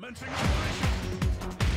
Commencing operation!